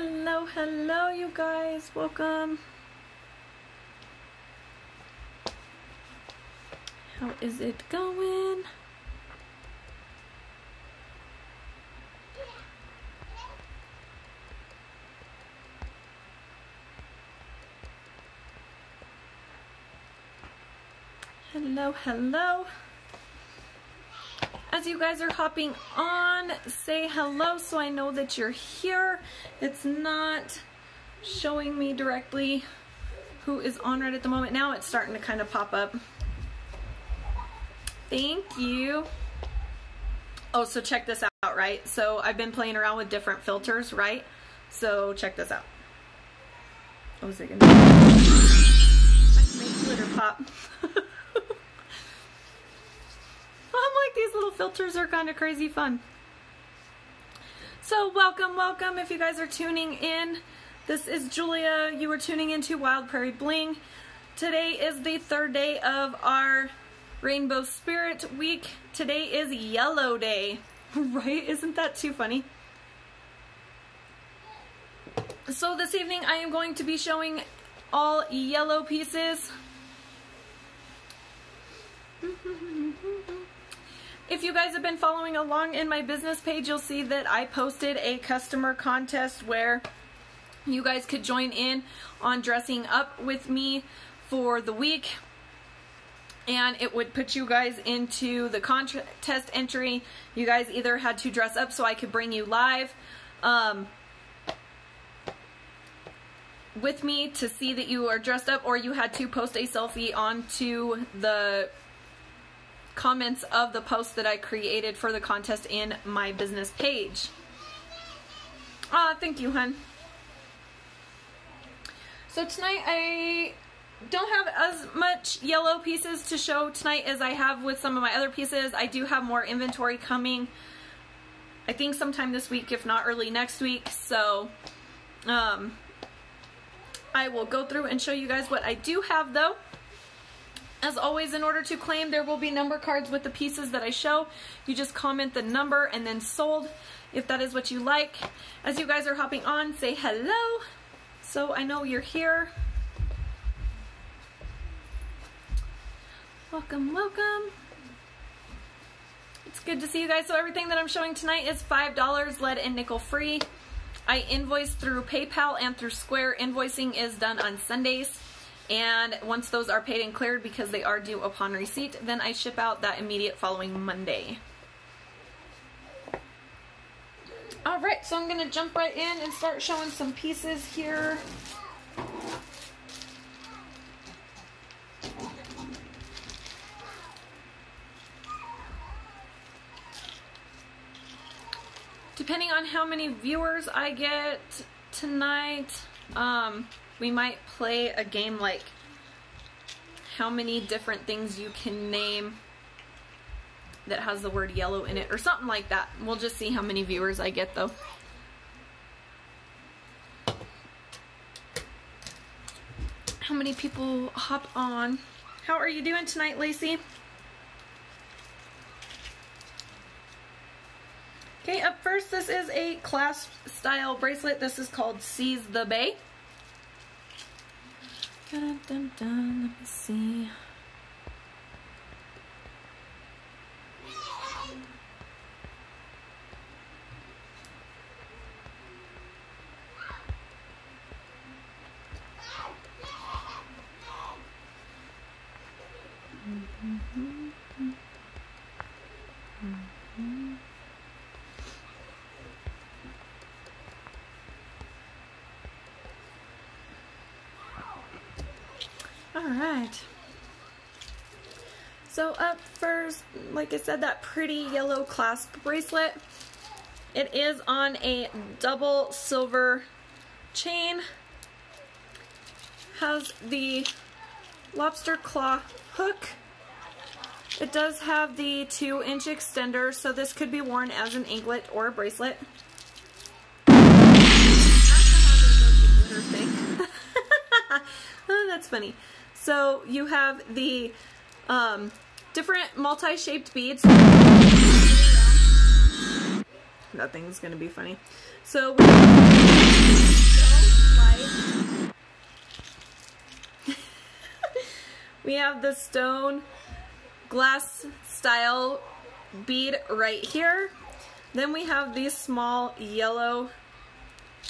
Hello, hello, you guys. Welcome. How is it going? Hello, hello. As you guys are hopping on, say hello so I know that you're here. It's not showing me directly who is on right at the moment. Now it's starting to kind of pop up. Thank you. Oh, so check this out, right? So I've been playing around with different filters, right? So check this out. Oh, what was it gonna glitter pop. I'm like, these little filters are kind of crazy fun. So welcome, welcome. If you guys are tuning in, this is Julia. You are tuning into Wild Prairie Bling. Today is the third day of our Rainbow Spirit Week. Today is Yellow Day, right? Isn't that too funny? So this evening I am going to be showing all yellow pieces. If you guys have been following along in my business page, you'll see that I posted a customer contest where you guys could join in on dressing up with me for the week. And it would put you guys into the contest entry. You guys either had to dress up so I could bring you live um, with me to see that you are dressed up, or you had to post a selfie onto the comments of the post that I created for the contest in my business page. Ah, thank you, hun. So tonight I don't have as much yellow pieces to show tonight as I have with some of my other pieces. I do have more inventory coming. I think sometime this week, if not early next week. So, um, I will go through and show you guys what I do have though. As always, in order to claim, there will be number cards with the pieces that I show. You just comment the number and then sold if that is what you like. As you guys are hopping on, say hello so I know you're here. Welcome, welcome. It's good to see you guys. So everything that I'm showing tonight is $5 lead and nickel free. I invoice through PayPal and through Square. Invoicing is done on Sundays. And once those are paid and cleared because they are due upon receipt, then I ship out that immediate following Monday. Alright, so I'm going to jump right in and start showing some pieces here. Depending on how many viewers I get tonight, um, we might play a game like how many different things you can name that has the word yellow in it or something like that. We'll just see how many viewers I get though. How many people hop on? How are you doing tonight, Lacey? Okay, up first, this is a clasp style bracelet. This is called Seize the Bay. Dun, dun, dun. Let me see. All right. So up first, like I said, that pretty yellow clasp bracelet. It is on a double silver chain. Has the lobster claw hook. It does have the two inch extender, so this could be worn as an anklet or a bracelet. oh, that's funny. So you have the um, different multi-shaped beads. Nothing's gonna be funny. So we have the stone glass style bead right here. Then we have these small yellow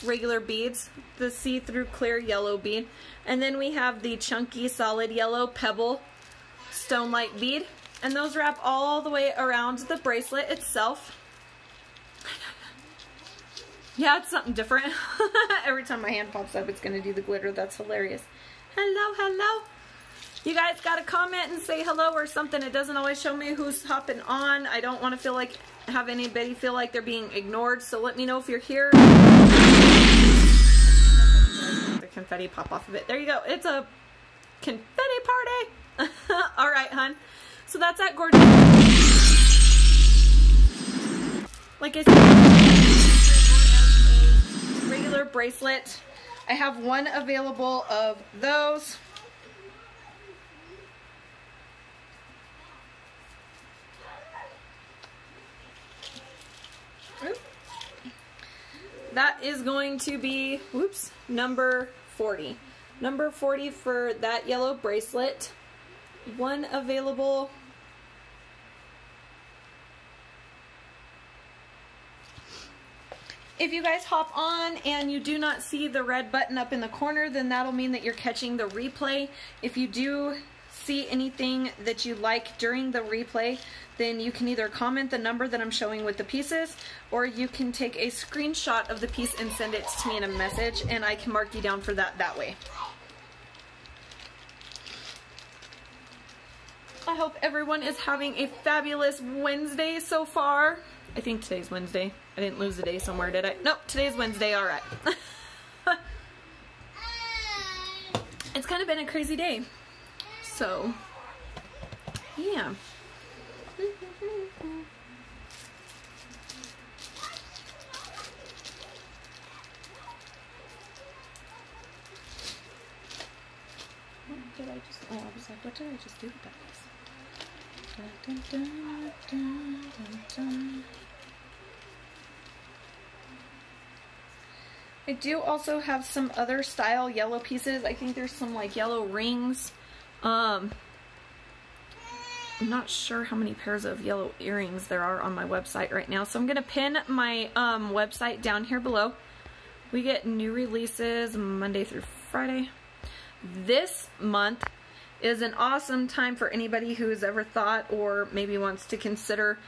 regular beads, the see-through clear yellow bead. And then we have the chunky solid yellow pebble stone light bead. And those wrap all the way around the bracelet itself. Yeah, it's something different. Every time my hand pops up, it's going to do the glitter. That's hilarious. Hello, hello. You guys got to comment and say hello or something. It doesn't always show me who's hopping on. I don't want to feel like, have anybody feel like they're being ignored. So let me know if you're here. Confetti pop off of it. There you go. It's a confetti party. All right, hun. So that's that gorgeous. Like I said, regular bracelet. I have one available of those. That is going to be, whoops, number 40. Number 40 for that yellow bracelet. One available. If you guys hop on and you do not see the red button up in the corner, then that'll mean that you're catching the replay. If you do see anything that you like during the replay, then you can either comment the number that I'm showing with the pieces, or you can take a screenshot of the piece and send it to me in a message, and I can mark you down for that that way. I hope everyone is having a fabulous Wednesday so far. I think today's Wednesday. I didn't lose a day somewhere, did I? Nope, today's Wednesday, alright. it's kind of been a crazy day. So, yeah. What did I just, oh, I was like, what did I just do with that? Dun, dun, dun, I do also have some other style yellow pieces. I think there's some like yellow rings. Um, I'm not sure how many pairs of yellow earrings there are on my website right now. So I'm going to pin my um, website down here below. We get new releases Monday through Friday. This month is an awesome time for anybody who has ever thought or maybe wants to consider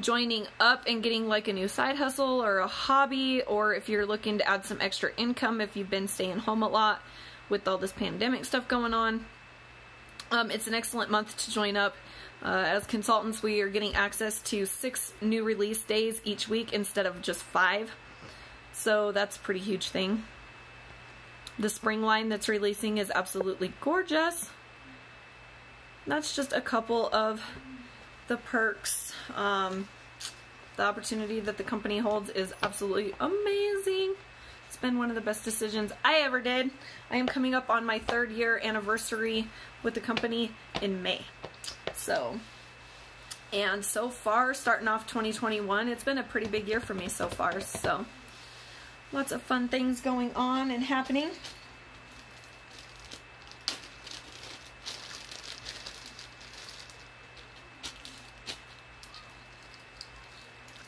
joining up and getting like a new side hustle or a hobby or if you're looking to add some extra income if you've been staying home a lot with all this pandemic stuff going on. Um, it's an excellent month to join up. Uh, as consultants, we are getting access to six new release days each week instead of just five. So that's a pretty huge thing. The spring line that's releasing is absolutely gorgeous. That's just a couple of the perks. Um, the opportunity that the company holds is absolutely amazing. Been one of the best decisions I ever did. I am coming up on my third year anniversary with the company in May. So, and so far, starting off 2021, it's been a pretty big year for me so far. So, lots of fun things going on and happening.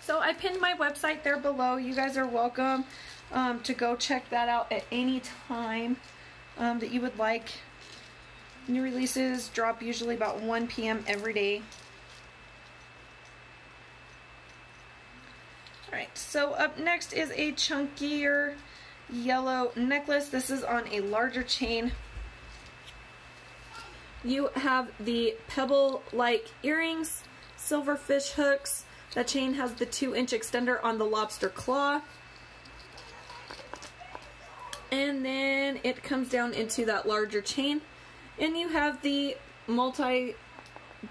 So I pinned my website there below. You guys are welcome um, to go check that out at any time um, that you would like. New releases drop usually about 1 p.m. every day. Alright, so up next is a chunkier yellow necklace. This is on a larger chain. You have the pebble-like earrings, silver fish hooks. That chain has the 2-inch extender on the lobster claw. And then it comes down into that larger chain. And you have the multi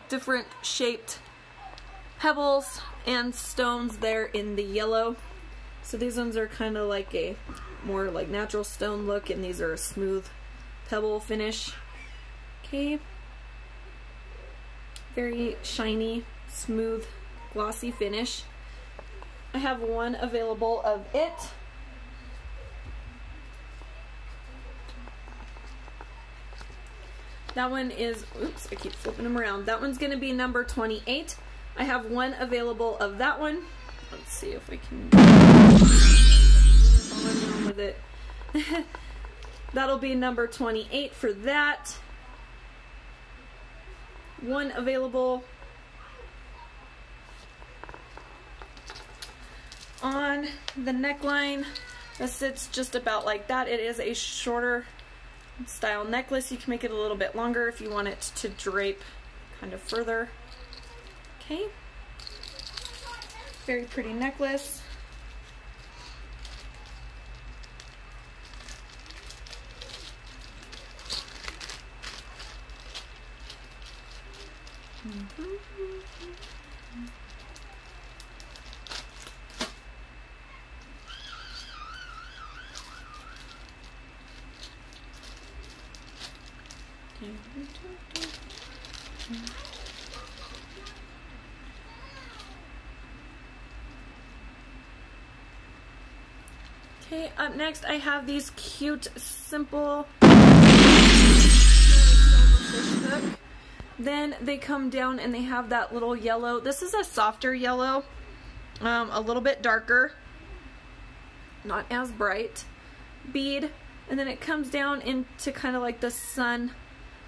different shaped pebbles and stones there in the yellow. So these ones are kind of like a more like natural stone look and these are a smooth pebble finish. Okay. Very shiny, smooth, glossy finish. I have one available of it. That one is, oops, I keep flipping them around. That one's going to be number 28. I have one available of that one. Let's see if we can with it. That'll be number 28 for that. One available on the neckline that sits just about like that. It is a shorter style necklace. You can make it a little bit longer if you want it to drape kind of further. Okay. Very pretty necklace. Mm -hmm. Up next I have these cute, simple Then they come down and they have that little yellow. This is a softer yellow, um, a little bit darker, not as bright bead. And then it comes down into kind of like the sun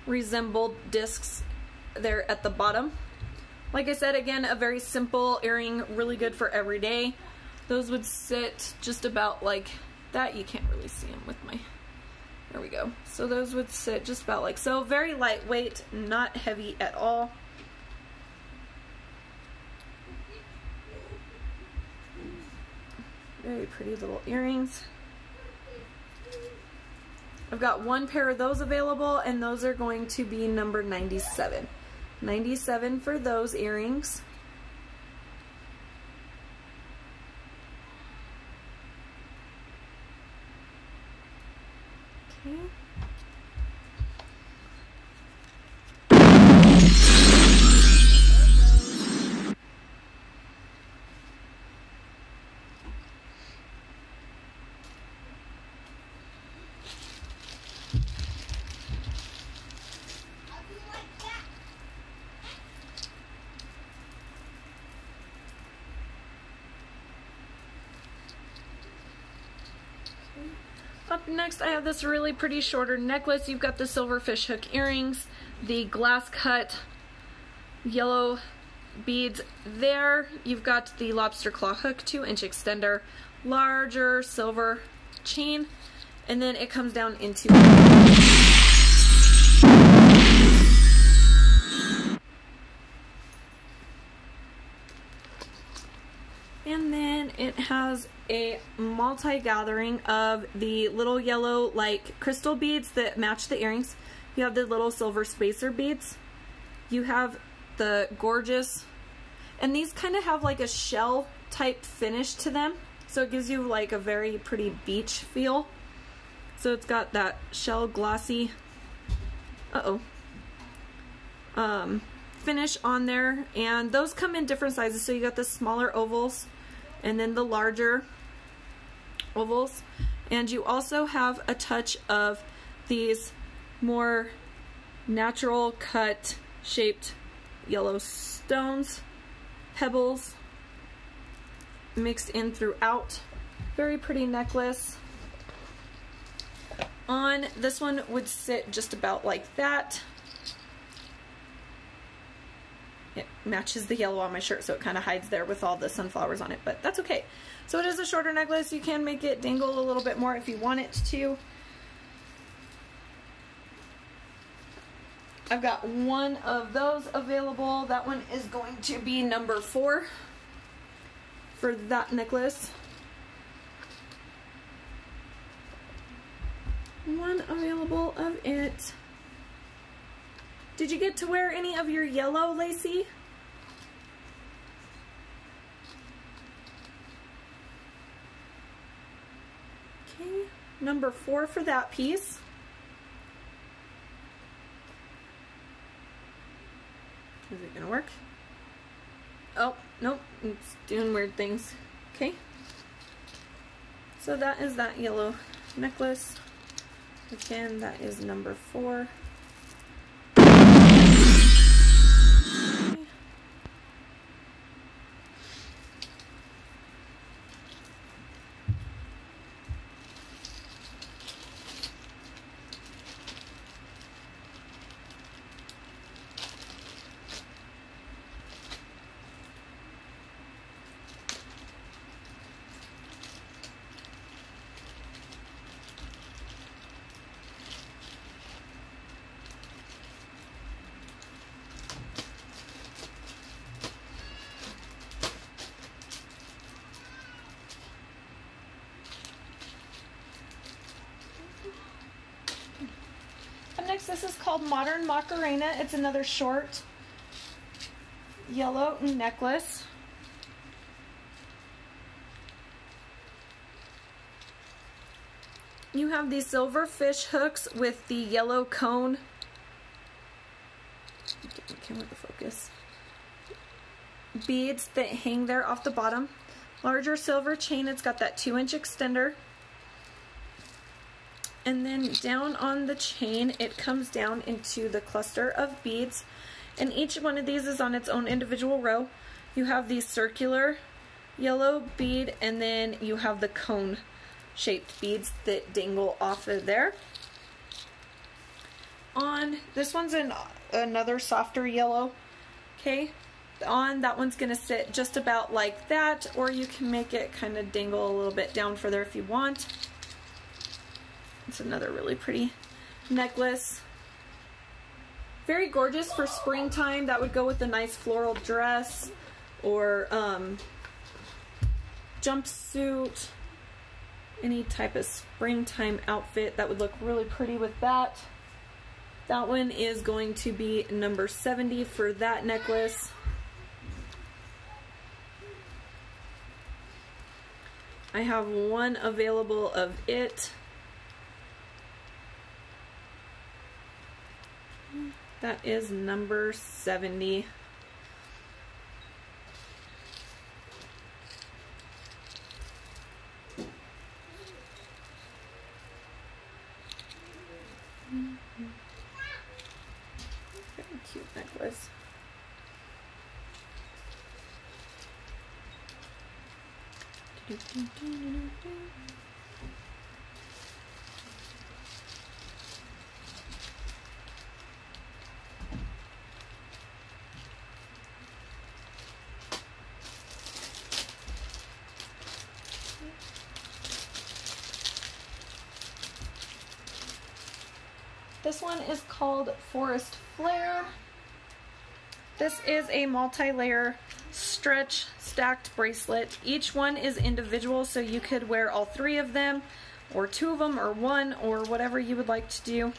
resembled discs there at the bottom. Like I said, again, a very simple earring, really good for every day. Those would sit just about like that. You can't really see them with my, there we go. So those would sit just about like so. Very lightweight, not heavy at all. Very pretty little earrings. I've got one pair of those available and those are going to be number 97. 97 for those earrings. Okay. Up next, I have this really pretty shorter necklace. You've got the silver fish hook earrings, the glass cut yellow beads there. You've got the lobster claw hook, two inch extender, larger silver chain, and then it comes down into has a multi-gathering of the little yellow like crystal beads that match the earrings. You have the little silver spacer beads. You have the gorgeous, and these kind of have like a shell type finish to them. So it gives you like a very pretty beach feel. So it's got that shell glossy, uh-oh, um, finish on there. And those come in different sizes. So you got the smaller ovals and then the larger ovals. And you also have a touch of these more natural cut shaped yellow stones, pebbles mixed in throughout. Very pretty necklace. On this one would sit just about like that. It matches the yellow on my shirt, so it kind of hides there with all the sunflowers on it, but that's okay. So it is a shorter necklace. You can make it dangle a little bit more if you want it to. I've got one of those available. That one is going to be number four for that necklace. One available of it. Did you get to wear any of your yellow, Lacey? Okay, number four for that piece. Is it gonna work? Oh, nope, it's doing weird things. Okay. So that is that yellow necklace. Again, that is number four. Up next, this is called Modern Macarena. It's another short yellow necklace. You have these silver fish hooks with the yellow cone. Get my camera to focus. Beads that hang there off the bottom. Larger silver chain. It's got that two inch extender. And then down on the chain, it comes down into the cluster of beads. And each one of these is on its own individual row. You have the circular yellow bead, and then you have the cone shaped beads that dangle off of there. On this one's in another softer yellow. Okay, on that one's gonna sit just about like that, or you can make it kind of dangle a little bit down further if you want. It's another really pretty necklace. Very gorgeous for springtime. That would go with a nice floral dress or um, jumpsuit. Any type of springtime outfit that would look really pretty with that. That one is going to be number 70 for that necklace. I have one available of it. That is number 70. Very cute necklace. This one is called Forest Flare. This is a multi-layer stretch stacked bracelet. Each one is individual, so you could wear all three of them, or two of them, or one, or whatever you would like to do.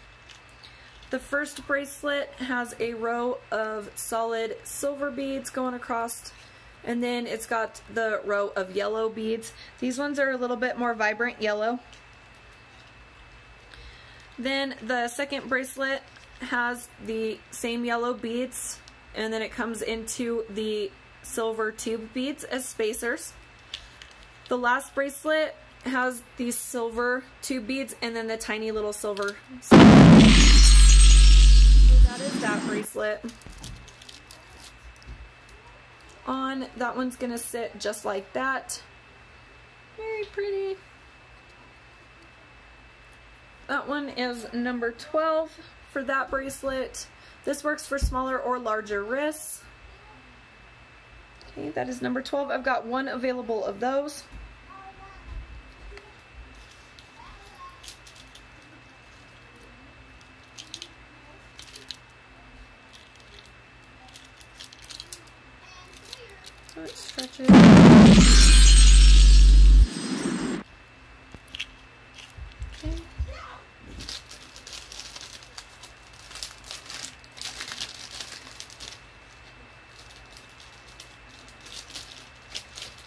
The first bracelet has a row of solid silver beads going across, and then it's got the row of yellow beads. These ones are a little bit more vibrant yellow. Then the second bracelet has the same yellow beads and then it comes into the silver tube beads as spacers. The last bracelet has these silver tube beads and then the tiny little silver. So that is that bracelet. On that one's gonna sit just like that. Very pretty. That one is number 12 for that bracelet. This works for smaller or larger wrists. Okay, that is number 12. I've got one available of those.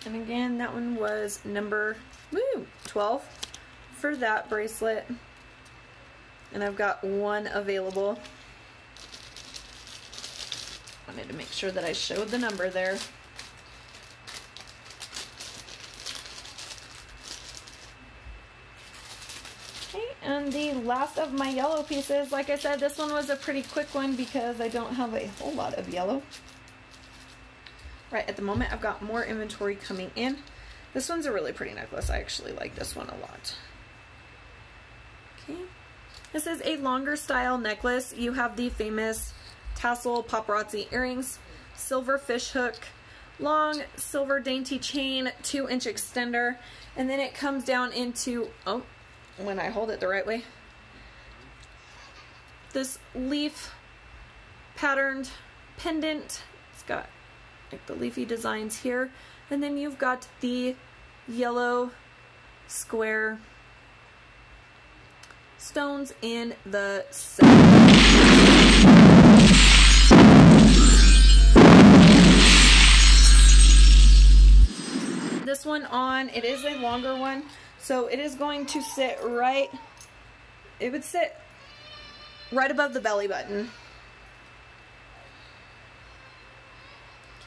And again, that one was number woo, 12 for that bracelet. And I've got one available. Wanted to make sure that I showed the number there. and the last of my yellow pieces. Like I said, this one was a pretty quick one because I don't have a whole lot of yellow. Right, at the moment I've got more inventory coming in. This one's a really pretty necklace. I actually like this one a lot. Okay. This is a longer style necklace. You have the famous tassel paparazzi earrings, silver fish hook, long silver dainty chain, two inch extender, and then it comes down into, oh, when I hold it the right way, this leaf patterned pendant. It's got like the leafy designs here. And then you've got the yellow square stones in the center. This one on, it is a longer one, so it is going to sit right, it would sit right above the belly button.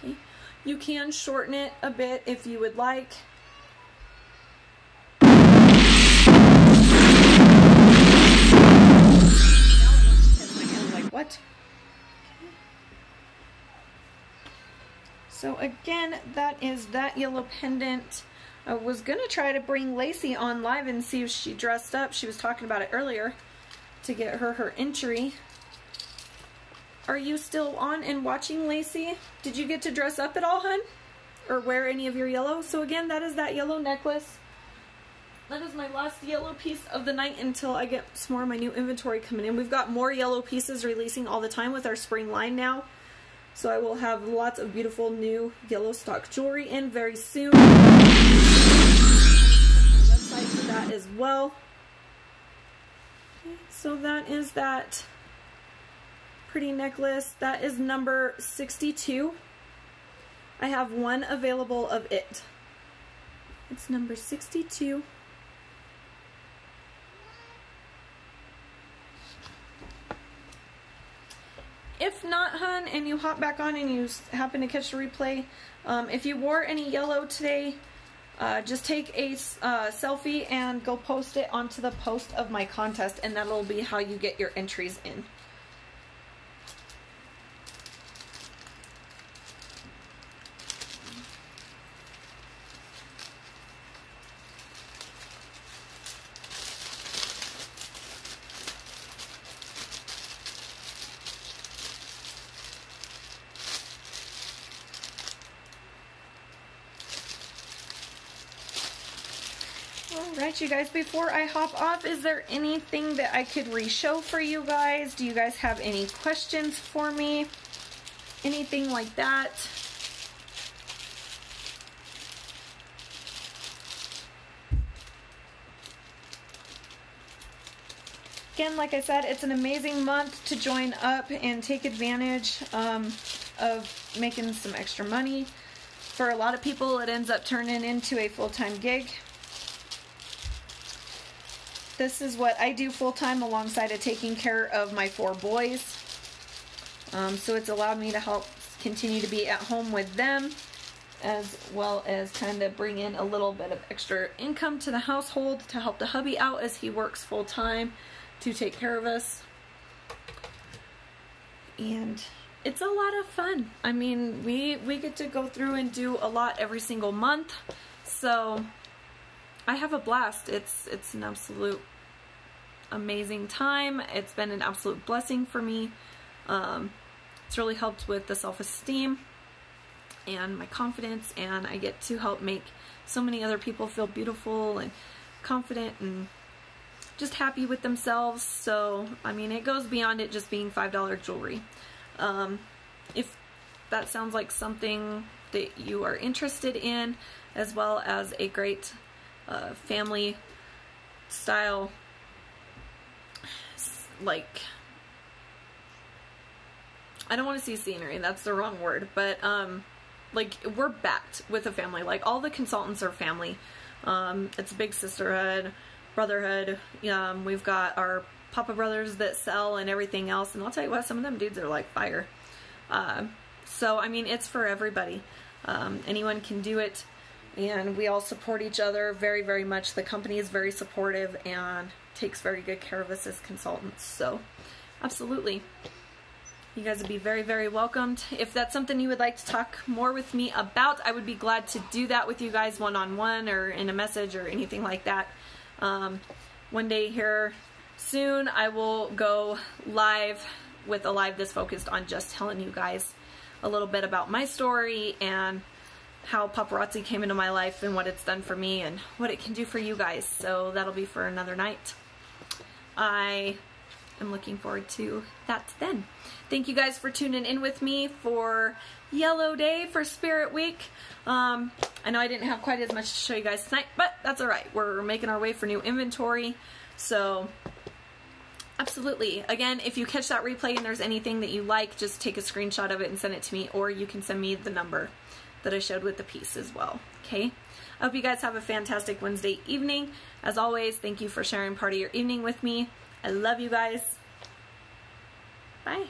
Okay. You can shorten it a bit if you would like. What? So again, that is that yellow pendant. I was to try to bring Lacey on live and see if she dressed up. She was talking about it earlier to get her her entry. Are you still on and watching, Lacey? Did you get to dress up at all, hun? Or wear any of your yellow? So again, that is that yellow necklace. That is my last yellow piece of the night until I get some more of my new inventory coming in. We've got more yellow pieces releasing all the time with our spring line now. So I will have lots of beautiful new yellow stock jewelry in very soon. website for that as well. Okay, so that is that pretty necklace. That is number 62. I have one available of it. It's number 62. if not, hun, and you hop back on and you happen to catch the replay, um, if you wore any yellow today, uh, just take a uh, selfie and go post it onto the post of my contest, and that'll be how you get your entries in. Alright, you guys, before I hop off, is there anything that I could re-show for you guys? Do you guys have any questions for me? Anything like that? Again, like I said, it's an amazing month to join up and take advantage um, of making some extra money. For a lot of people, it ends up turning into a full-time gig this is what I do full-time alongside of taking care of my four boys. Um, so it's allowed me to help continue to be at home with them as well as kind of bring in a little bit of extra income to the household to help the hubby out as he works full-time to take care of us. And it's a lot of fun. I mean, we, we get to go through and do a lot every single month. So I have a blast. It's, it's an absolute amazing time. It's been an absolute blessing for me. Um, it's really helped with the self-esteem and my confidence and I get to help make so many other people feel beautiful and confident and just happy with themselves. So, I mean, it goes beyond it just being $5 jewelry. Um, if that sounds like something that you are interested in, as well as a great uh, family style like I don't want to see scenery, that's the wrong word, but um like we're backed with a family. Like all the consultants are family. Um it's a big sisterhood, brotherhood. Um we've got our Papa brothers that sell and everything else and I'll tell you what, some of them dudes are like fire. Uh, so I mean it's for everybody. Um, anyone can do it. And we all support each other very, very much. The company is very supportive and takes very good care of us as consultants. So, absolutely. You guys would be very, very welcomed. If that's something you would like to talk more with me about, I would be glad to do that with you guys one on one or in a message or anything like that. Um, one day here soon, I will go live with a live that's focused on just telling you guys a little bit about my story and how paparazzi came into my life and what it's done for me and what it can do for you guys. So that'll be for another night. I am looking forward to that then. Thank you guys for tuning in with me for Yellow Day for Spirit Week. Um, I know I didn't have quite as much to show you guys tonight, but that's alright. We're making our way for new inventory. So, absolutely. Again, if you catch that replay and there's anything that you like, just take a screenshot of it and send it to me, or you can send me the number that I showed with the piece as well. Okay? I hope you guys have a fantastic Wednesday evening. As always, thank you for sharing part of your evening with me. I love you guys. Bye.